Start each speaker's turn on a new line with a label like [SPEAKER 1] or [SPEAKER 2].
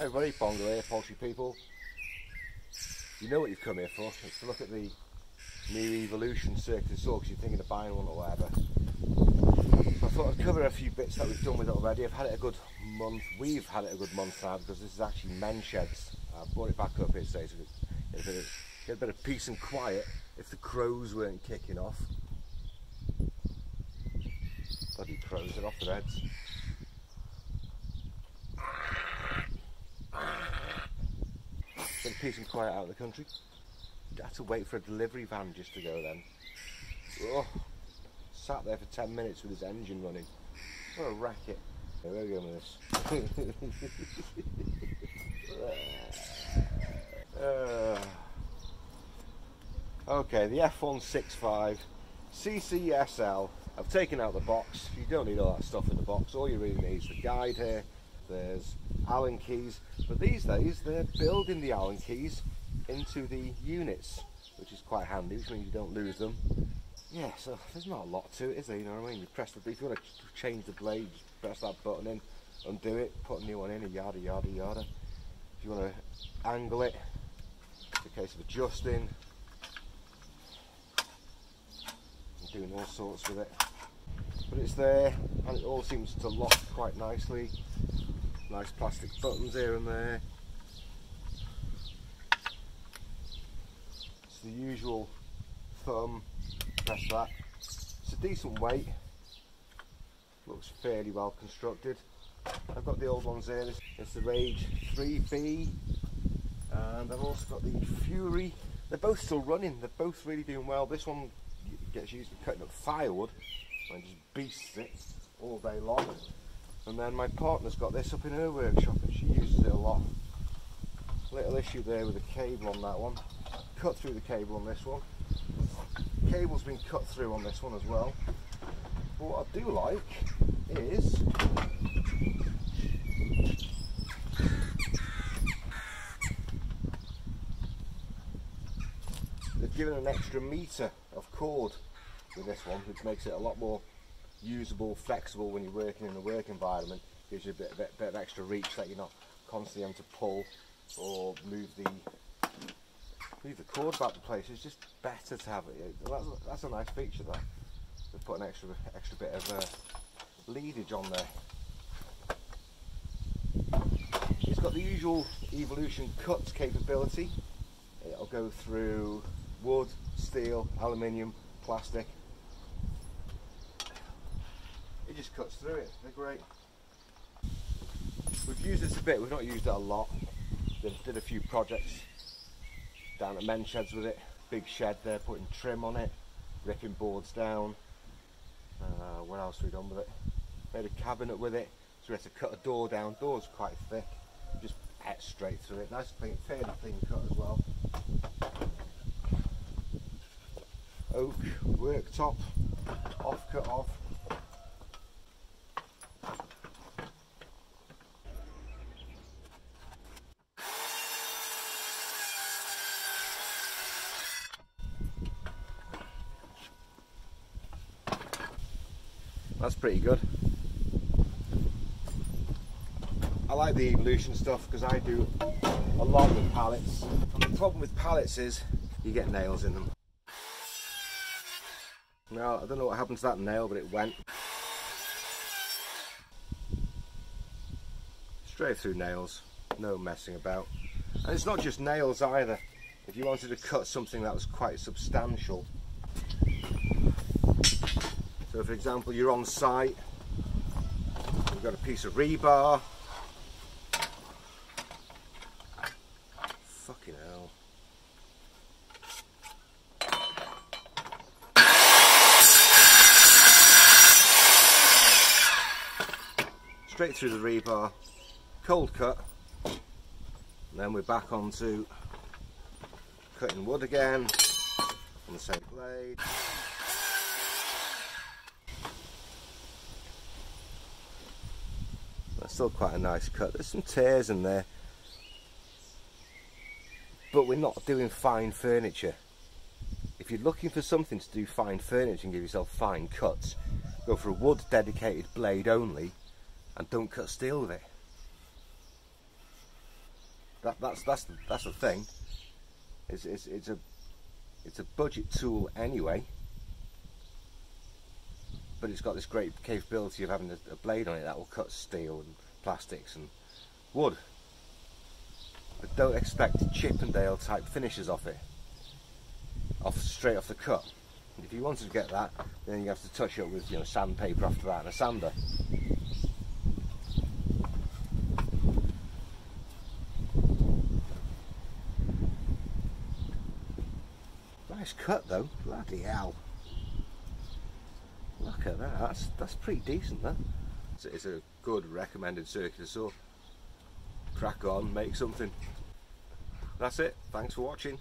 [SPEAKER 1] Everybody, Bongo here, poultry people. You know what you've come here for. It's to look at the new Evolution Circuit saw because you're thinking of buying one or whatever. I thought I'd cover a few bits that we've done with it already. I've had it a good month. We've had it a good month now because this is actually men sheds. I brought it back up here today so get a, bit of, get a bit of peace and quiet if the crows weren't kicking off. Bloody crows are off their heads. Of peace and quiet out of the country. Had to wait for a delivery van just to go then. Oh, sat there for 10 minutes with his engine running. What a racket. Here we go with this. uh, okay, the F165 CCSL. I've taken out the box. You don't need all that stuff in the box. All you really need is the guide here. There's Allen keys. But these days, they're building the Allen keys into the units, which is quite handy, which means you don't lose them. Yeah, so there's not a lot to it, is there? You know what I mean? You press the, if you want to change the blade, press that button in, undo it, put a new one in, and yada yada yada. If you want to angle it, it's a case of adjusting, and doing all sorts with it. But it's there, and it all seems to lock quite nicely. Nice plastic buttons here and there. It's the usual thumb, press that. It's a decent weight, looks fairly well constructed. I've got the old ones here, it's the Rage 3B and I've also got the Fury. They're both still running, they're both really doing well. This one gets used for cutting up firewood and just beasts it all day long. And then my partner's got this up in her workshop and she uses it a lot. Little issue there with the cable on that one. Cut through the cable on this one. Cable's been cut through on this one as well. But what I do like is they've given an extra meter of cord with this one, which makes it a lot more usable, flexible when you're working in a work environment. Gives you a bit, bit, bit of extra reach that you're not constantly having to pull or move the move the cord about the place. It's just better to have it. That's, that's a nice feature there. They put an extra extra bit of uh, leadage on there. It's got the usual evolution cuts capability. It'll go through wood, steel, aluminium, plastic. It just cuts through it. They're great. We've used this a bit. We've not used it a lot. Did, did a few projects down at men's sheds with it. Big shed there, putting trim on it, ripping boards down. Uh, what else have we done with it? Made a cabinet with it. So we had to cut a door down. Door's quite thick. Just pet straight through it. Nice clean, fairly clean cut as well. Oak worktop, off cut off. That's pretty good. I like the evolution stuff because I do a lot with pallets. And the problem with pallets is you get nails in them. Now, I don't know what happened to that nail, but it went. Straight through nails, no messing about. And it's not just nails either. If you wanted to cut something that was quite substantial, so for example, you're on site, you've got a piece of rebar. Fucking hell. Straight through the rebar, cold cut, and then we're back onto cutting wood again on the same blade. Still quite a nice cut. There's some tears in there. But we're not doing fine furniture. If you're looking for something to do fine furniture and give yourself fine cuts, go for a wood dedicated blade only and don't cut steel with it. That, that's that's the, that's the thing. It's, it's it's a it's a budget tool anyway, but it's got this great capability of having a, blade on it that will cut steel and plastics and wood. But don't expect Chippendale type finishes off it, off straight off the cut. If you wanted to get that, then you have to touch it with you know sandpaper after that and a sander. Nice cut though, bloody hell. Look at that, that's, that's pretty decent that. It's, it's a good recommended circular saw. Crack on, make something. That's it, thanks for watching.